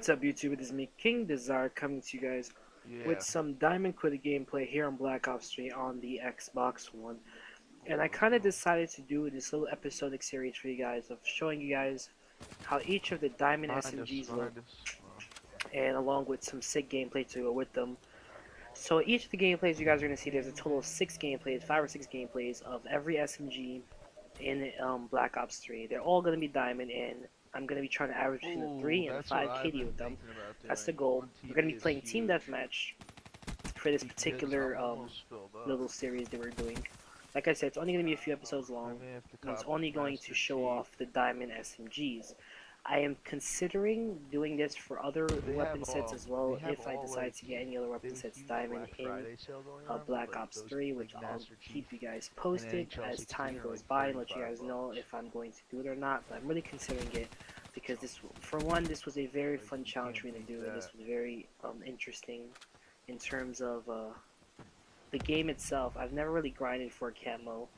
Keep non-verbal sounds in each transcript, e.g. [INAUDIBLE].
What's up YouTube, it is me, King Dezire, coming to you guys Yeah. with some Diamond Kuda gameplay here on Black Ops 3 on the Xbox One. And I kind of decided to do this little episodic series for you guys of showing you guys how each of the Diamond SMGs look, and along with some sick gameplay to go with them. So each of the gameplays you guys are going to see, there's a total of six gameplays, five or six gameplays of every SMG in um, Black Ops 3. They're all going to be Diamond, and I'm going to be trying to average between Ooh, the 3 and 5 KD with them. That's the goal. We're going to be playing Team. Deathmatch for this particular um, almost filled up. little series that we're doing. Like I said, it's only going to be a few episodes long. may have to and It's only going to show off the Diamond SMGs. I am considering doing this for other They weapon sets uh, as well if I decide to get any other weapon sets Diamond in uh, Black Ops 3, which I'll keep you guys posted as time goes by and let you guys know if I'm going to do it or not. But I'm really considering it because this, for one, this was a very fun challenge for me to do, and this was very um, interesting in terms of uh, the game itself. I've never really grinded for a camo.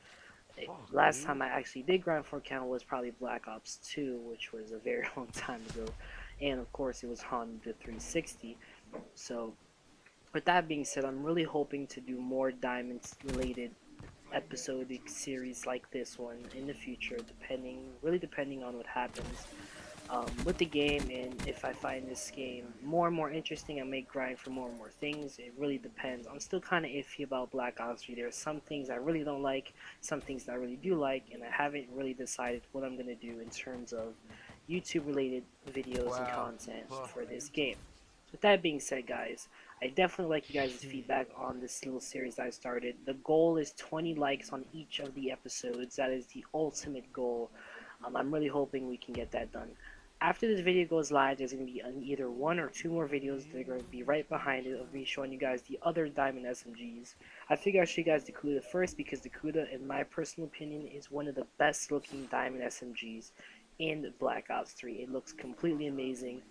Fuck, Last dude. time I actually did grind for camo was probably Black Ops 2, which was a very [LAUGHS] long time ago. And of course, it was on the 360. So, with that being said, I'm really hoping to do more diamonds related episodic series like this one in the future, depending, really depending on what happens um, with the game. And if I find this game more and more interesting, I may grind for more and more things. It really depends. I'm still kind of iffy about Black Ops 3. There are some things I really don't like, some things that I really do like, and I haven't really decided what I'm gonna do in terms of YouTube related videos and content for this game. With that being said, guys, I definitely like you guys' feedback on this little series I started. The goal is 20 likes on each of the episodes. That is the ultimate goal. Um, I'm really hoping we can get that done. After this video goes live, there's going to be an, either one or two more videos that are going to be right behind it of me showing you guys the other Diamond SMGs. I figure I'll show you guys the Kuda first because the Kuda, in my personal opinion, is one of the best looking Diamond SMGs in Black Ops 3. It looks completely amazing.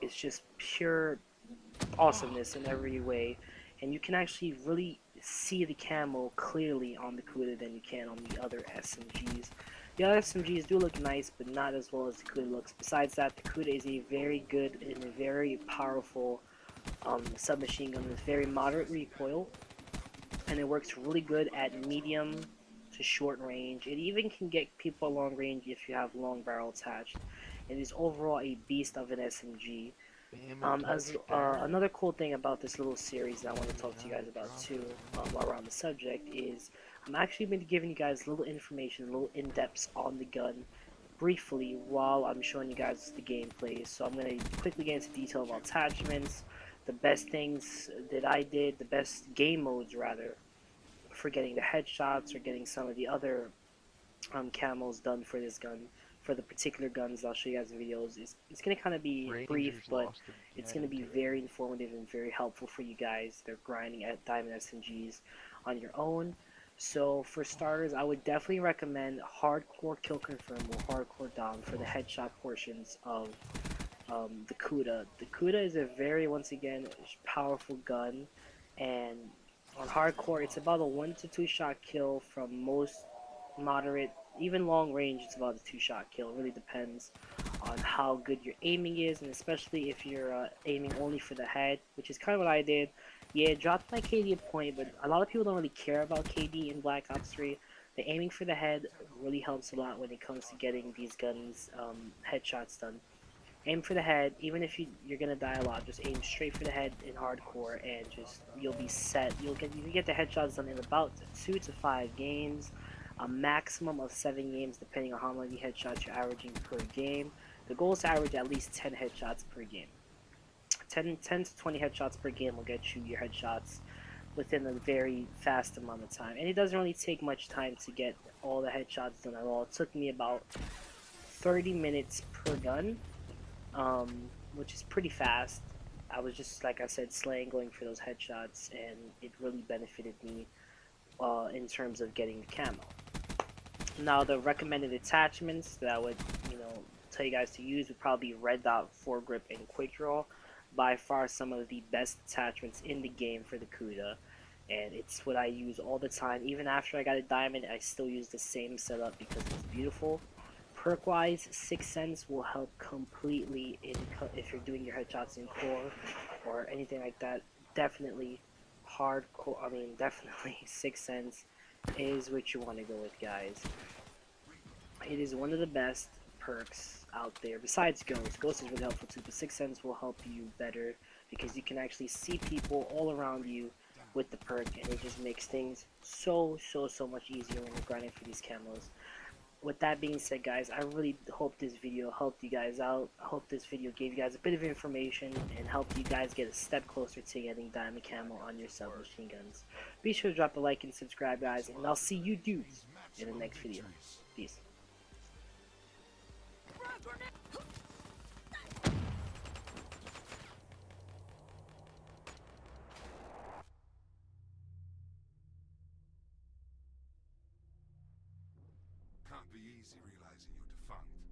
It's just pure awesomeness in every way. And you can actually really see the camo clearly on the Kuda than you can on the other SMGs. The other SMGs do look nice, but not as well as the Kuda looks. Besides that, the Kuda is a very good and very powerful um, submachine gun with very moderate recoil, and it works really good at medium to short range. It even can get people long range if you have long barrel attached. It is overall a beast of an SMG. Um, as uh, another cool thing about this little series that I want to talk to you guys about too, um, while we're on the subject, is I'm actually been giving you guys a little information, a little in depths on the gun, briefly while I'm showing you guys the gameplay. So I'm gonna quickly get into detail about attachments, the best things that I did, the best game modes rather, for getting the headshots or getting some of the other um, camos done for this gun. For the particular guns, I'll show you guys in videos. It's, it's gonna kind of be brief, but it's going to be very informative and very helpful for you guys. They're grinding at Diamond SMGs on your own. So for starters, I would definitely recommend Hardcore Kill Confirm or Hardcore Dom for the headshot portions of um, the Kuda. The Kuda is a very, once again, powerful gun, and on Hardcore, it's about a one to two shot kill from most moderate, even long range. It's about a two shot kill. It really depends on how good your aiming is, and especially if you're uh, aiming only for the head, which is kind of what I did. Yeah, it dropped my KD a point, but a lot of people don't really care about KD in Black Ops 3. The aiming for the head really helps a lot when it comes to getting these guns um, headshots done. Aim for the head, even if you, you're gonna die a lot, just aim straight for the head in hardcore, and just you'll be set. You'll get you can get the headshots done in about two to five games, a maximum of seven games, depending on how many headshots you're averaging per game. The goal is to average at least 10 headshots per game. 10, 10 to 20 headshots per game will get you your headshots within a very fast amount of time. And it doesn't really take much time to get all the headshots done at all. It took me about 30 minutes per gun, um, which is pretty fast. I was just, like I said, slaying going for those headshots, and it really benefited me uh, in terms of getting the camo. Now, the recommended attachments that I would, you know, tell you guys to use would probably be Red Dot, Foregrip, and Quick Draw. By far, some of the best attachments in the game for the Kuda, and it's what I use all the time. Even after I got a diamond, I still use the same setup because it's beautiful. perk wise, Six Sense will help completely in if you're doing your headshots in core or anything like that. Definitely hardcore. I mean, [LAUGHS] definitely Six Sense is what you want to go with, guys. It is one of the best perks out there besides Ghost. Ghost is really helpful too, but Sixth Sense will help you better because you can actually see people all around you with the perk and it just makes things so so so much easier when you're grinding for these camos. With that being said guys i really hope this video helped you guys out. I hope this video gave you guys a bit of information and helped you guys get a step closer to getting diamond camo on your submachine guns. Be sure to drop a like and subscribe guys and i'll see you dudes in the next video. Peace Can't be easy realizing you're